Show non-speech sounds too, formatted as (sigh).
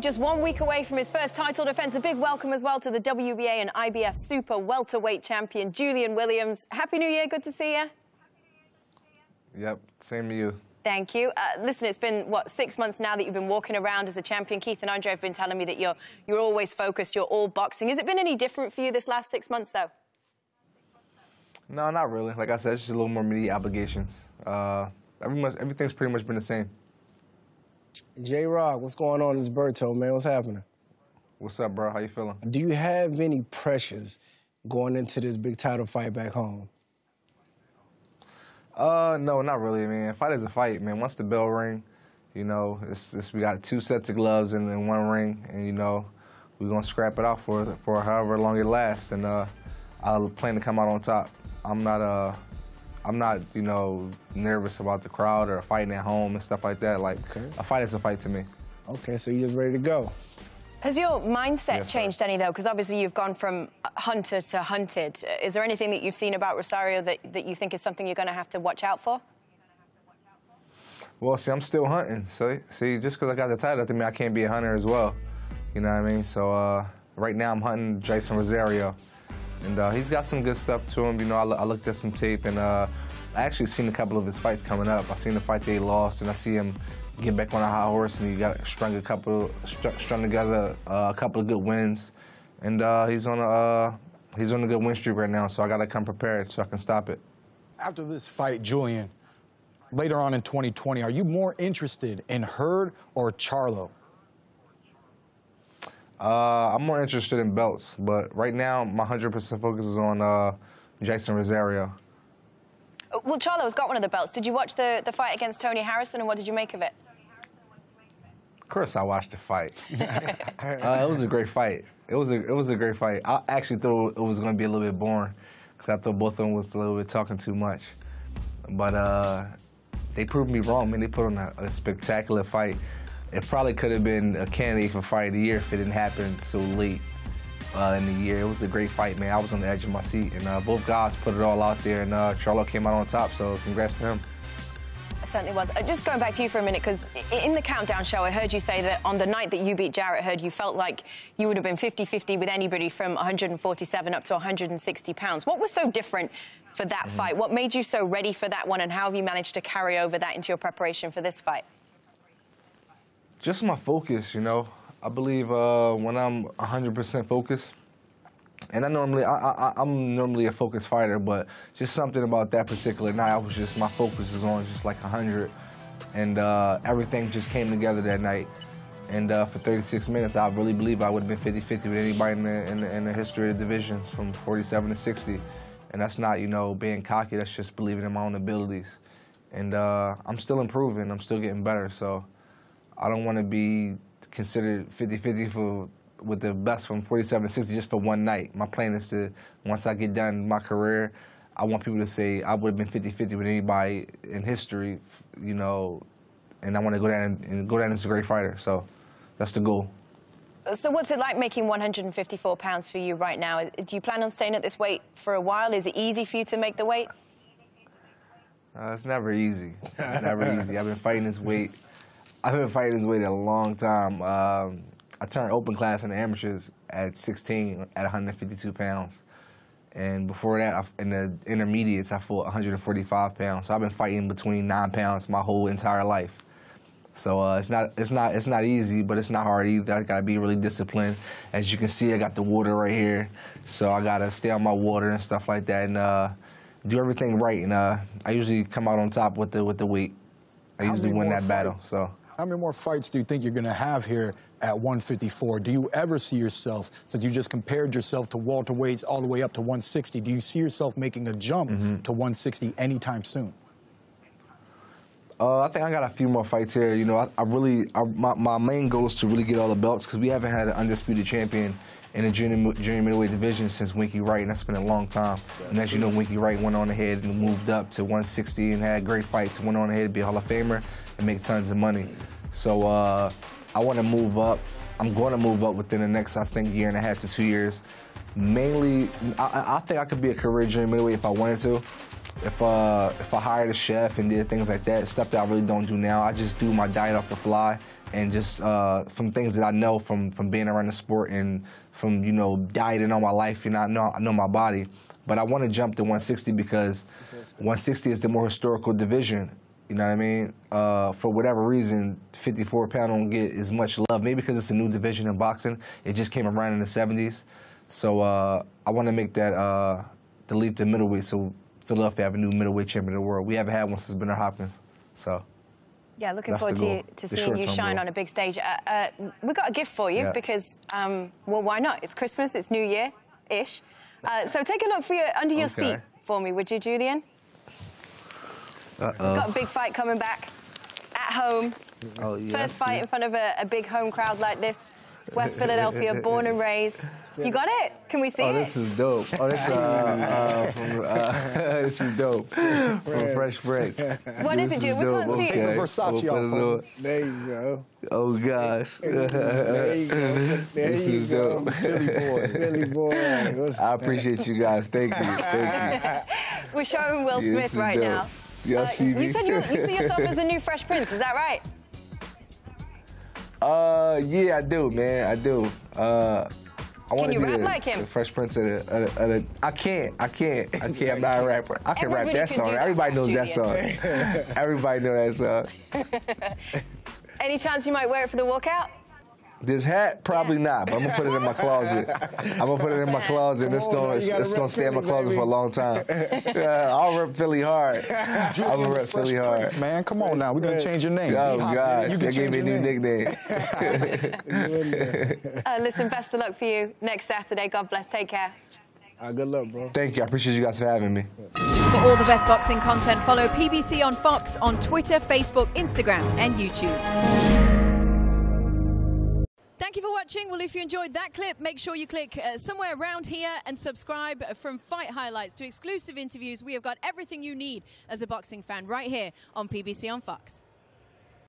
Just one week away from his first title defense, a big welcome as well to the WBA and IBF Super Welterweight Champion, Julian Williams. Happy New Year, good to see you. Yep, same to you. Thank you. Uh, listen, it's been, what, six months now that you've been walking around as a champion. Keith and Andre have been telling me that you're, you're always focused, you're all boxing. Has it been any different for you this last six months, though? No, not really. Like I said, it's just a little more media obligations. Uh, every much, everything's pretty much been the same. J Rock, what's going on? It's Berto, man. What's happening? What's up, bro? How you feeling? Do you have any pressures going into this big title fight back home? Uh, no, not really, man. Fight is a fight, man. Once the bell ring, you know, it's, it's we got two sets of gloves and then one ring, and you know, we're gonna scrap it out for for however long it lasts, and uh, I'll plan to come out on top. I'm not uh I'm not, you know, nervous about the crowd or fighting at home and stuff like that. Like, okay. a fight is a fight to me. Okay, so you're just ready to go. Has your mindset yes, changed any, though? Because obviously you've gone from hunter to hunted. Is there anything that you've seen about Rosario that, that you think is something you're going to have to watch out for? Well, see, I'm still hunting. So, see, just because I got the title doesn't mean I can't be a hunter as well. You know what I mean? So, uh, right now I'm hunting Jeison Rosario. And uh, he's got some good stuff to him. You know, I, I looked at some tape, and uh, I actually seen a couple of his fights coming up. I seen the fight they lost, and I see him get back on a high horse, and he got strung a couple, strung together uh, a couple of good wins, and uh, he's on a uh, he's on a good win streak right now. So I got to come prepared so I can stop it. After this fight, Julian, later on in 2020, are you more interested in Hurd or Charlo? Uh, I'm more interested in belts, but right now my 100% focus is on uh, Jeison Rosario. Uh, well, Charlo's got one of the belts. Did you watch the, the fight against Tony Harrison, and what did you make of it? Of course, I watched the fight. (laughs) uh, it was a great fight. It was a it was a great fight. I actually thought it was going to be a little bit boring because I thought both of them was a little bit talking too much. But uh, they proved me wrong. Man, they put on a, a spectacular fight. It probably could have been a candidate for fight of the year if it didn't happen so late uh, in the year. It was a great fight, man. I was on the edge of my seat, and uh, both guys put it all out there, and uh, Charlo came out on top. So congrats to him. It certainly was. Uh, just going back to you for a minute, because in the countdown show, I heard you say that on the night that you beat Jarrett Hurd, you felt like you would have been 50-50 with anybody from 147 up to 160 pounds. What was so different for that mm -hmm. fight? What made you so ready for that one, and how have you managed to carry over that into your preparation for this fight? Just my focus, you know. I believe uh, when I'm 100% focused, and I normally, I, am normally a focused fighter, but just something about that particular night, I was just, my focus was on just like 100, and uh, everything just came together that night. And uh, for 36 minutes, I really believe I would have been 50-50 with anybody in the, in the, in the history of the division from 47 to 60. And that's not, you know, being cocky, that's just believing in my own abilities. And uh, I'm still improving, I'm still getting better, so I don't want to be considered 50-50 for with the best from 47 to 60 just for one night. My plan is to, once I get done my career, I want people to say I would have been 50-50 with anybody in history, you know, and I want to go down and go down as a great fighter. So that's the goal. So what's it like making 154 pounds for you right now? Do you plan on staying at this weight for a while? Is it easy for you to make the weight? Uh, it's never easy. It's never easy. I've been fighting this weight I've been fighting this weight a long time. Um, I turned open class in the amateurs at 16 at 152 pounds. And before that, in the intermediates, I fought 145 pounds. So I've been fighting between nine pounds my whole entire life. So uh, it's not it's not it's not easy, but it's not hard either. I gotta be really disciplined. As you can see, I got the water right here, so I gotta stay on my water and stuff like that, and uh, do everything right. And uh, I usually come out on top with the with the weight. I usually win that fights? battle. So. How many more fights do you think you're going to have here at 154? Do you ever see yourself, since you just compared yourself to Walter welterweights all the way up to 160, do you see yourself making a jump mm -hmm. to 160 anytime soon? Uh, I think I got a few more fights here. You know, I, I really, I, my, my main goal is to really get all the belts because we haven't had an undisputed champion in the junior, junior middleweight division since Winky Wright, and that's been a long time. And as you know, Winky Wright went on ahead and moved up to 160 and had great fights, went on ahead to be a Hall of Famer and make tons of money. So uh, I want to move up. I'm going to move up within the next, I think, year and a half to two years. Mainly, I, I think I could be a career junior middleweight if I wanted to. If uh, if I hired a chef and did things like that, stuff that I really don't do now, I just do my diet off the fly and just uh, from things that I know from from being around the sport and from you know dieting all my life. You know, I know I know my body, but I want to jump to 160 because 160 is the more historical division. You know what I mean? Uh, for whatever reason, 54 pound don't get as much love. Maybe because it's a new division in boxing. It just came around in the 70s. So uh, I want to make that uh, the leap to middleweight. So Philadelphia have a new middleweight champion of the world. We haven't had one since Bernard Hopkins. So. Yeah, looking That's forward to, to seeing you shine goal. on a big stage. Uh, uh, we got a gift for you Yeah. because, um, well, why not? It's Christmas, it's New Year ish. Uh, so take a look for your, under your Okay. seat for me, would you, Julian? Uh-oh. Got a big fight coming back at home. Oh, yeah, First fight it. in front of a, a big home crowd like this. West (laughs) Philadelphia, born and raised. You got it? Can we see Oh, it? this is dope. Oh, this, uh, uh, from, (laughs) uh, this is dope. (laughs) From Fresh Prince. What is This it, dude? We dope. can't see it. okay. Take Versace We'll put off, a little- There you go. Oh, gosh. There you go. (laughs) There This you is go. dope. Philly boy. Philly boy. What's- I appreciate you guys. Thank you. Thank (laughs) We're showing Will Yeah, Smith right dope. now. Uh, Y'all see me? You said you, you see yourself as the new Fresh Prince, is that right? Uh, yeah, I do, man. I do. Uh, I wanna you be rap the- like him? The Fresh Prince of the, of the, of the- I can't. I can't. I can't. I'm not a rapper. I can rap that can song. that, Everybody knows that song. Julian. (laughs) Everybody knows that song. (laughs) Any chance you might wear it for the walkout? This hat, probably not, but I'm gonna put it in my closet. I'm gonna put it in my (laughs) closet, and it's gonna it's, it's gonna stay in my closet baby. for a long time. (laughs) Yeah, I'll rep Philly hard. I'm gonna rep Philly hard. Prince, man. Come on now. We're going to change your name. Oh Be hot, gosh, You they can gave me a change new your name. nickname. (laughs) Uh, listen, best of luck for you next Saturday. God bless. Take care. Ah, good luck, bro. Thank you. I appreciate you guys for having me. For all the best boxing content, follow PBC on Fox on Twitter, Facebook, Instagram, and YouTube. Thank you for watching. Well, if you enjoyed that clip, make sure you click uh, somewhere around here and subscribe from fight highlights to exclusive interviews. We have got everything you need as a boxing fan right here on PBC on Fox.